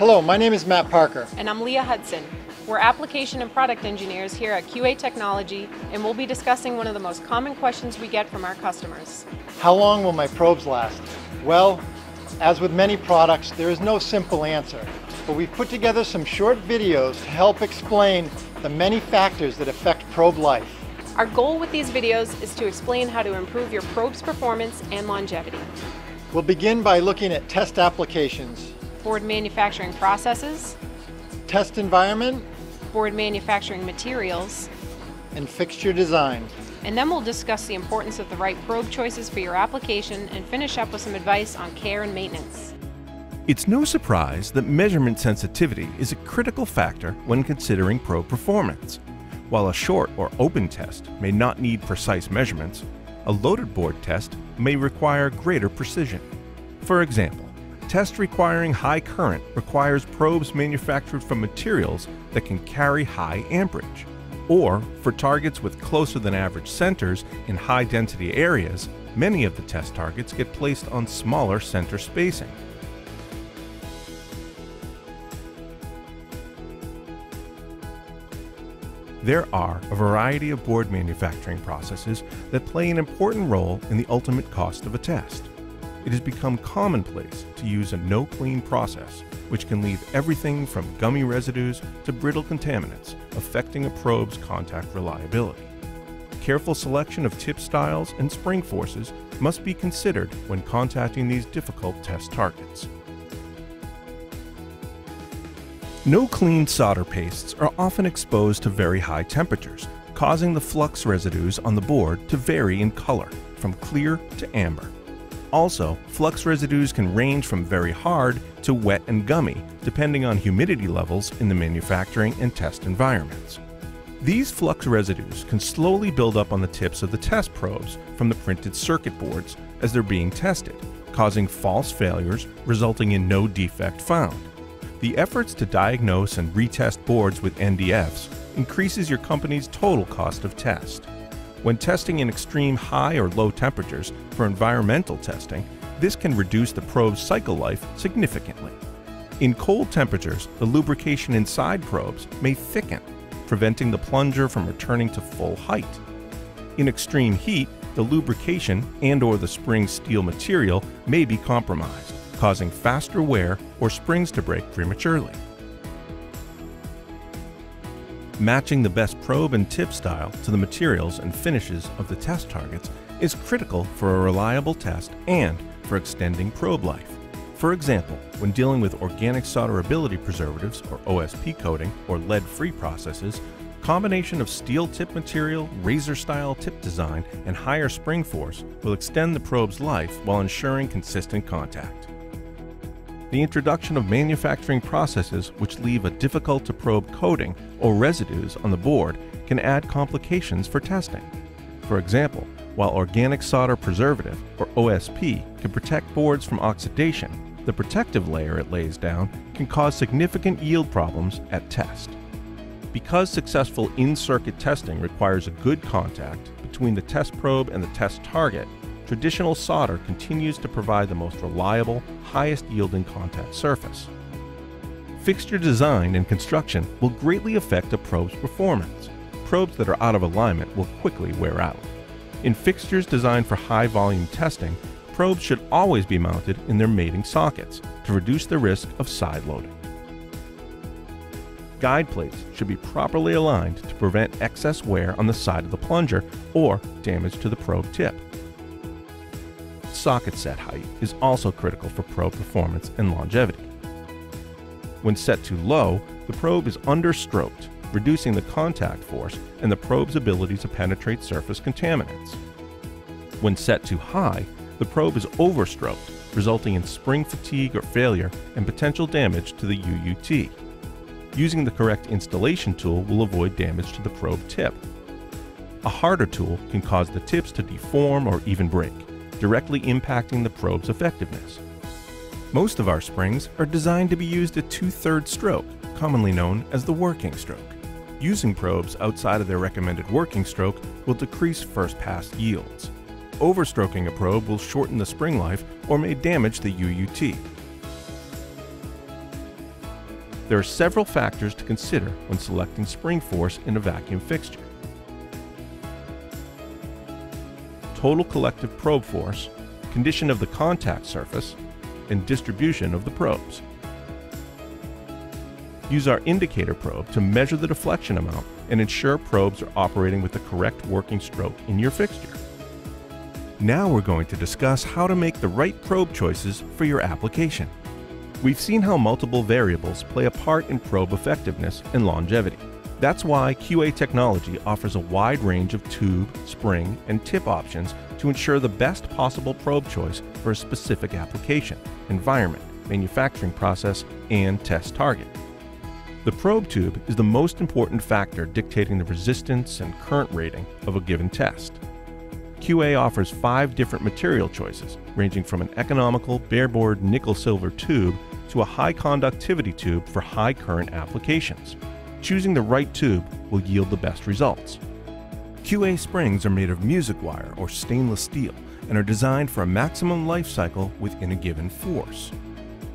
Hello, my name is Matt Parker. And I'm Leah Hudson. We're application and product engineers here at QA Technology, and we'll be discussing one of the most common questions we get from our customers. How long will my probes last? Well, as with many products, there is no simple answer, but we've put together some short videos to help explain the many factors that affect probe life. Our goal with these videos is to explain how to improve your probe's performance and longevity. We'll begin by looking at test applications, board manufacturing processes, test environment, board manufacturing materials, and fixture design. And then we'll discuss the importance of the right probe choices for your application and finish up with some advice on care and maintenance. It's no surprise that measurement sensitivity is a critical factor when considering probe performance. While a short or open test may not need precise measurements, a loaded board test may require greater precision. For example, test requiring high current requires probes manufactured from materials that can carry high amperage. Or, for targets with closer than average centers in high density areas, many of the test targets get placed on smaller center spacing. There are a variety of board manufacturing processes that play an important role in the ultimate cost of a test it has become commonplace to use a no clean process, which can leave everything from gummy residues to brittle contaminants, affecting a probe's contact reliability. Careful selection of tip styles and spring forces must be considered when contacting these difficult test targets. No clean solder pastes are often exposed to very high temperatures, causing the flux residues on the board to vary in color, from clear to amber. Also, flux residues can range from very hard to wet and gummy, depending on humidity levels in the manufacturing and test environments. These flux residues can slowly build up on the tips of the test probes from the printed circuit boards as they're being tested, causing false failures resulting in no defect found. The efforts to diagnose and retest boards with NDFs increases your company's total cost of test. When testing in extreme high or low temperatures for environmental testing, this can reduce the probe's cycle life significantly. In cold temperatures, the lubrication inside probes may thicken, preventing the plunger from returning to full height. In extreme heat, the lubrication and or the spring steel material may be compromised, causing faster wear or springs to break prematurely. Matching the best probe and tip style to the materials and finishes of the test targets is critical for a reliable test and for extending probe life. For example, when dealing with organic solderability preservatives or OSP coating or lead-free processes, combination of steel tip material, razor style tip design, and higher spring force will extend the probe's life while ensuring consistent contact the introduction of manufacturing processes which leave a difficult to probe coating or residues on the board can add complications for testing. For example, while organic solder preservative, or OSP, can protect boards from oxidation, the protective layer it lays down can cause significant yield problems at test. Because successful in-circuit testing requires a good contact between the test probe and the test target, traditional solder continues to provide the most reliable, highest yielding contact surface. Fixture design and construction will greatly affect a probe's performance. Probes that are out of alignment will quickly wear out. In fixtures designed for high volume testing, probes should always be mounted in their mating sockets to reduce the risk of side loading. Guide plates should be properly aligned to prevent excess wear on the side of the plunger or damage to the probe tip socket set height is also critical for probe performance and longevity. When set too low, the probe is understroked, reducing the contact force and the probe's ability to penetrate surface contaminants. When set too high, the probe is overstroked, resulting in spring fatigue or failure and potential damage to the UUT. Using the correct installation tool will avoid damage to the probe tip. A harder tool can cause the tips to deform or even break directly impacting the probe's effectiveness. Most of our springs are designed to be used at two-thirds stroke, commonly known as the working stroke. Using probes outside of their recommended working stroke will decrease first pass yields. Overstroking a probe will shorten the spring life or may damage the UUT. There are several factors to consider when selecting spring force in a vacuum fixture. Total collective probe force, condition of the contact surface, and distribution of the probes. Use our indicator probe to measure the deflection amount and ensure probes are operating with the correct working stroke in your fixture. Now we're going to discuss how to make the right probe choices for your application. We've seen how multiple variables play a part in probe effectiveness and longevity. That's why QA Technology offers a wide range of tube, spring, and tip options to ensure the best possible probe choice for a specific application, environment, manufacturing process, and test target. The probe tube is the most important factor dictating the resistance and current rating of a given test. QA offers five different material choices, ranging from an economical bareboard nickel silver tube to a high conductivity tube for high current applications. Choosing the right tube will yield the best results. QA springs are made of music wire or stainless steel and are designed for a maximum life cycle within a given force.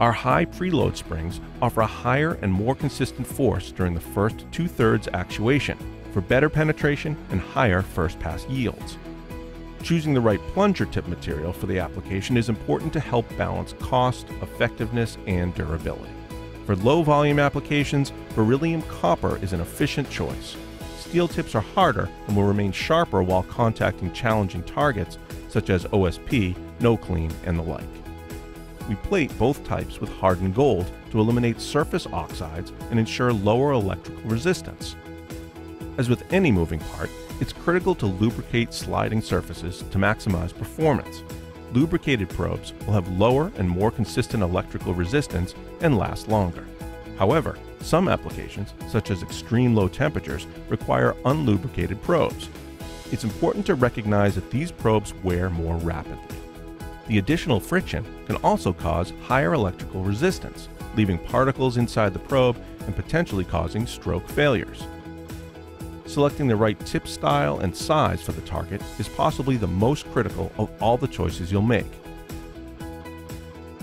Our high preload springs offer a higher and more consistent force during the first two thirds actuation for better penetration and higher first pass yields. Choosing the right plunger tip material for the application is important to help balance cost, effectiveness, and durability. For low volume applications, beryllium copper is an efficient choice. Steel tips are harder and will remain sharper while contacting challenging targets such as OSP, no clean, and the like we plate both types with hardened gold to eliminate surface oxides and ensure lower electrical resistance. As with any moving part, it's critical to lubricate sliding surfaces to maximize performance. Lubricated probes will have lower and more consistent electrical resistance and last longer. However, some applications, such as extreme low temperatures, require unlubricated probes. It's important to recognize that these probes wear more rapidly. The additional friction can also cause higher electrical resistance, leaving particles inside the probe and potentially causing stroke failures. Selecting the right tip style and size for the target is possibly the most critical of all the choices you'll make.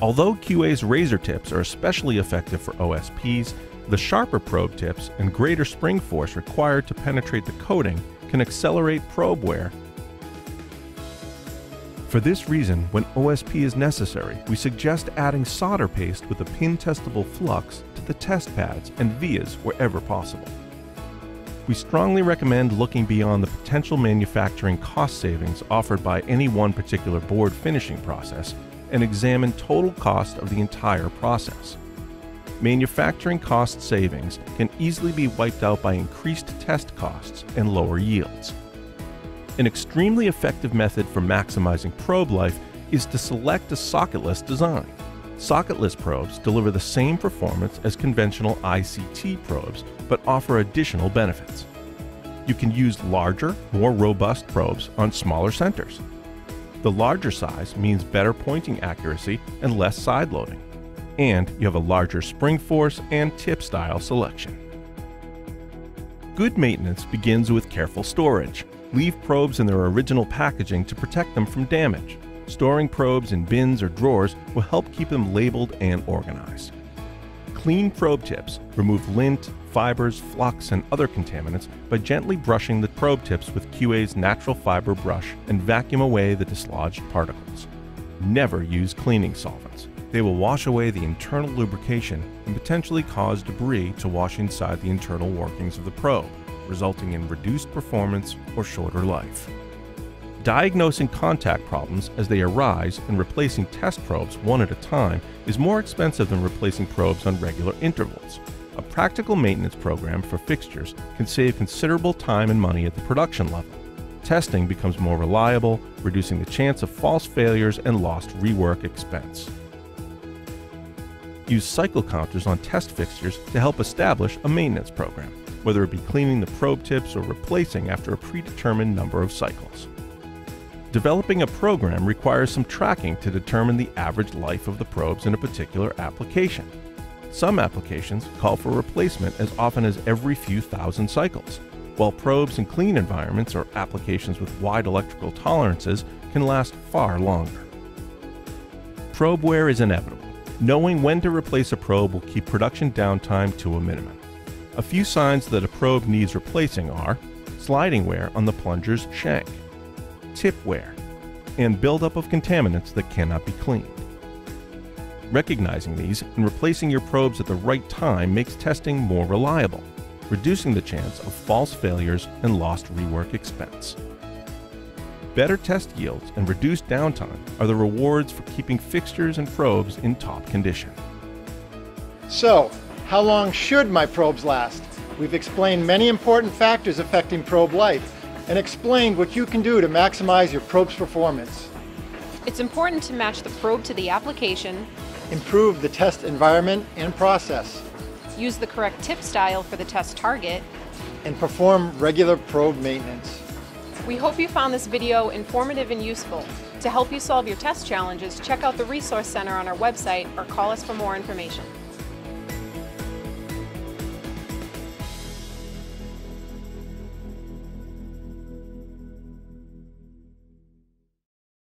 Although QA's razor tips are especially effective for OSPs, the sharper probe tips and greater spring force required to penetrate the coating can accelerate probe wear for this reason, when OSP is necessary, we suggest adding solder paste with a pin testable flux to the test pads and vias wherever possible. We strongly recommend looking beyond the potential manufacturing cost savings offered by any one particular board finishing process and examine total cost of the entire process. Manufacturing cost savings can easily be wiped out by increased test costs and lower yields. An extremely effective method for maximizing probe life is to select a socketless design. Socketless probes deliver the same performance as conventional ICT probes, but offer additional benefits. You can use larger, more robust probes on smaller centers. The larger size means better pointing accuracy and less side loading. And you have a larger spring force and tip style selection. Good maintenance begins with careful storage. Leave probes in their original packaging to protect them from damage. Storing probes in bins or drawers will help keep them labeled and organized. Clean probe tips remove lint, fibers, flux, and other contaminants by gently brushing the probe tips with QA's natural fiber brush and vacuum away the dislodged particles. Never use cleaning solvents. They will wash away the internal lubrication and potentially cause debris to wash inside the internal workings of the probe resulting in reduced performance or shorter life. Diagnosing contact problems as they arise and replacing test probes one at a time is more expensive than replacing probes on regular intervals. A practical maintenance program for fixtures can save considerable time and money at the production level. Testing becomes more reliable, reducing the chance of false failures and lost rework expense. Use cycle counters on test fixtures to help establish a maintenance program whether it be cleaning the probe tips or replacing after a predetermined number of cycles. Developing a program requires some tracking to determine the average life of the probes in a particular application. Some applications call for replacement as often as every few thousand cycles, while probes in clean environments or applications with wide electrical tolerances can last far longer. Probe wear is inevitable Knowing when to replace a probe will keep production downtime to a minimum. A few signs that a probe needs replacing are sliding wear on the plunger's shank, tip wear, and buildup of contaminants that cannot be cleaned. Recognizing these and replacing your probes at the right time makes testing more reliable, reducing the chance of false failures and lost rework expense. Better test yields and reduced downtime are the rewards for keeping fixtures and probes in top condition. So, how long should my probes last? We've explained many important factors affecting probe life and explained what you can do to maximize your probe's performance. It's important to match the probe to the application, Improve the test environment and process, use the correct tip style for the test target. and perform regular probe maintenance. We hope you found this video informative and useful. To help you solve your test challenges, check out the Resource Center on our website or call us for more information.